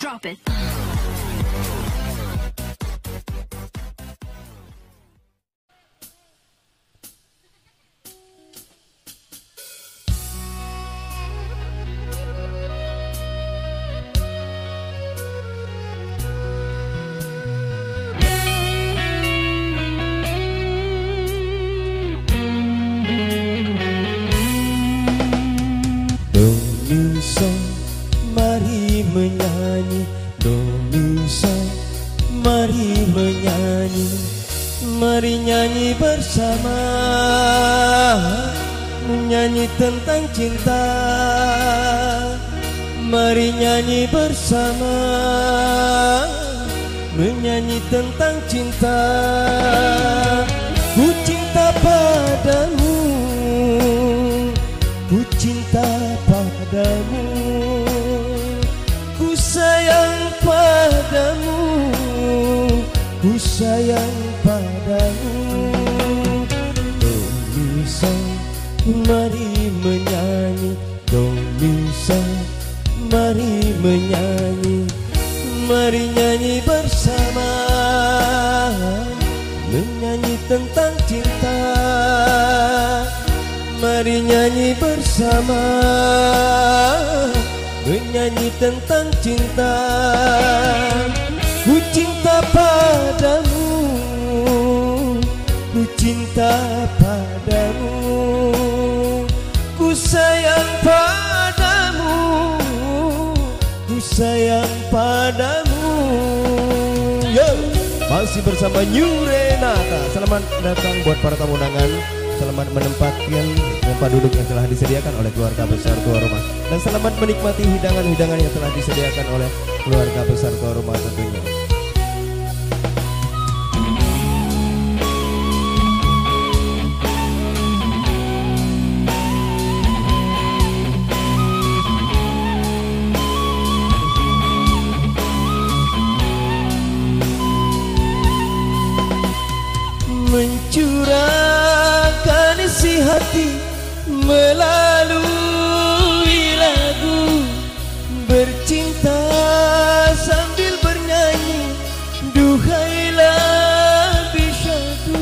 Drop it. Domisa mari menyanyi Mari nyanyi bersama. Menyanyi tentang cinta Mari nyanyi bersama. Menyanyi tentang cinta Ku cinta padamu Ku cinta Ku sayang padamu. Domisa mari menyanyi. Domisa mari menyanyi. Mari nyanyi bersama. Menyanyi tentang cinta. Mari nyanyi bersama. Menyanyi tentang cinta Ku cinta padamu. Ku cinta padamu. Ku sayang padamu. Ku sayang padamu. Yo, masih bersama New Renata. Selamat datang buat para tamu undangan Selamat menempatkan tempat duduk yang telah disediakan oleh keluarga besar tua rumah. Dan selamat menikmati hidangan-hidangan yang telah disediakan oleh keluarga besar tua rumah tentunya. Mencurahkan isi hati melalui lagu bercinta sambil bernyanyi duhailah bisyadu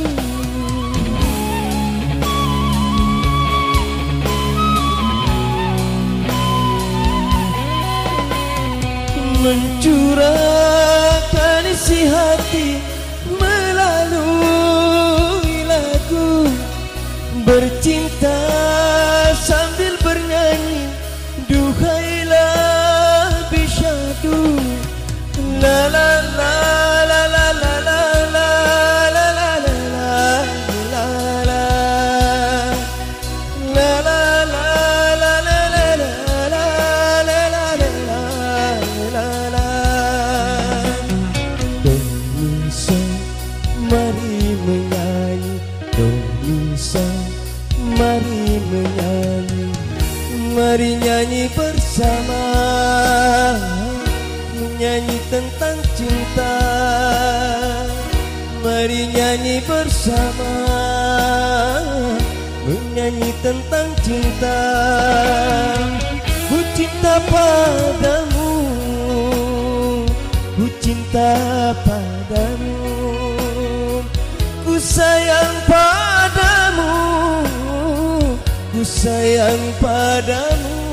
mencurahkan isi hati bercinta Domisa mari menyanyi Mari nyanyi bersama. Menyanyi tentang cinta Mari nyanyi bersama. Menyanyi tentang cinta Ku cinta padamu Ku cinta padamu. Ku sayang padamu Ku sayang padamu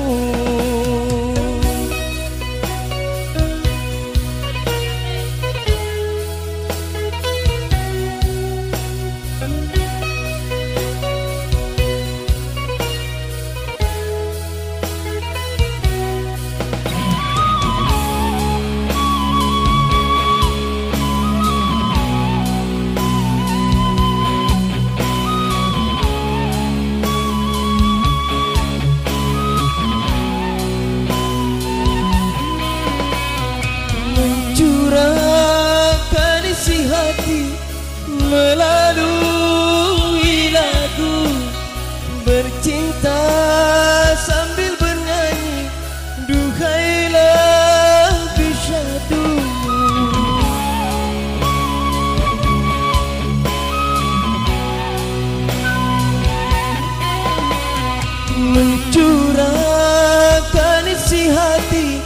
melalui lagu bercinta sambil bernyanyi duhailah bisyadu mencurahkan isi hati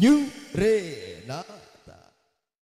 New Rena